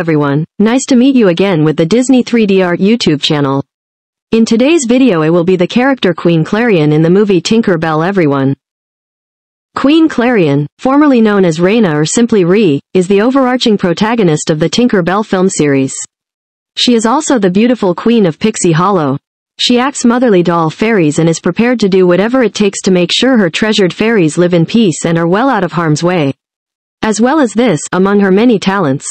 everyone, nice to meet you again with the Disney 3D Art YouTube channel. In today's video I will be the character Queen Clarion in the movie Tinker Bell everyone. Queen Clarion, formerly known as Raina or simply Ree, is the overarching protagonist of the Tinker Bell film series. She is also the beautiful queen of Pixie Hollow. She acts motherly doll fairies and is prepared to do whatever it takes to make sure her treasured fairies live in peace and are well out of harm's way. As well as this, among her many talents,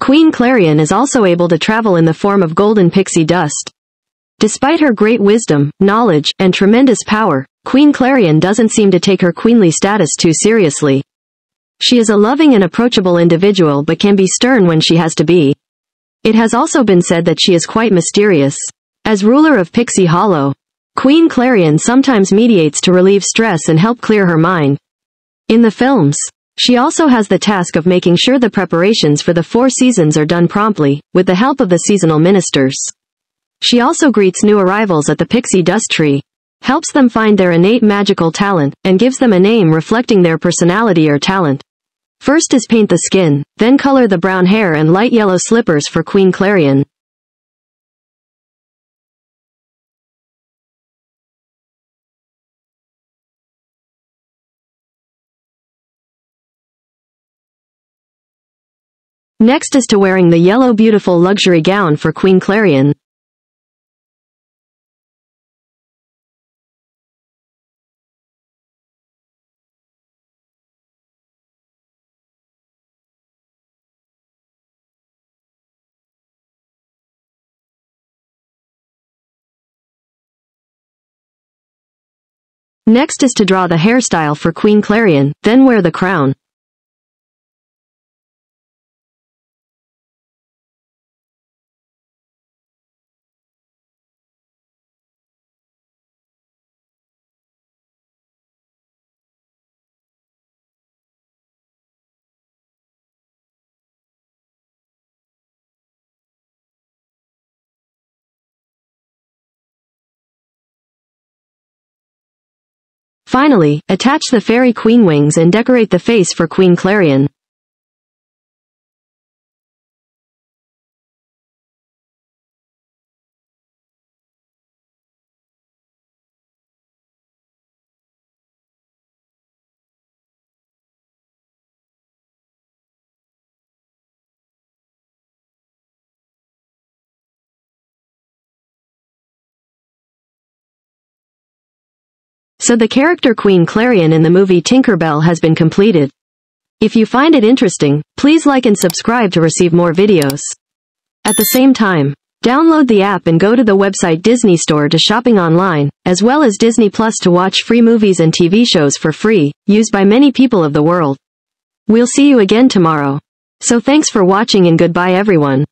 Queen Clarion is also able to travel in the form of golden pixie dust. Despite her great wisdom, knowledge, and tremendous power, Queen Clarion doesn't seem to take her queenly status too seriously. She is a loving and approachable individual but can be stern when she has to be. It has also been said that she is quite mysterious. As ruler of Pixie Hollow, Queen Clarion sometimes mediates to relieve stress and help clear her mind. In the films, she also has the task of making sure the preparations for the four seasons are done promptly, with the help of the seasonal ministers. She also greets new arrivals at the Pixie Dust Tree, helps them find their innate magical talent, and gives them a name reflecting their personality or talent. First is paint the skin, then color the brown hair and light yellow slippers for Queen Clarion. Next is to wearing the yellow beautiful luxury gown for Queen Clarion. Next is to draw the hairstyle for Queen Clarion, then wear the crown. Finally, attach the fairy queen wings and decorate the face for Queen Clarion. So the character Queen Clarion in the movie Tinker Bell has been completed. If you find it interesting, please like and subscribe to receive more videos. At the same time, download the app and go to the website Disney Store to shopping online, as well as Disney Plus to watch free movies and TV shows for free, used by many people of the world. We'll see you again tomorrow. So thanks for watching and goodbye everyone.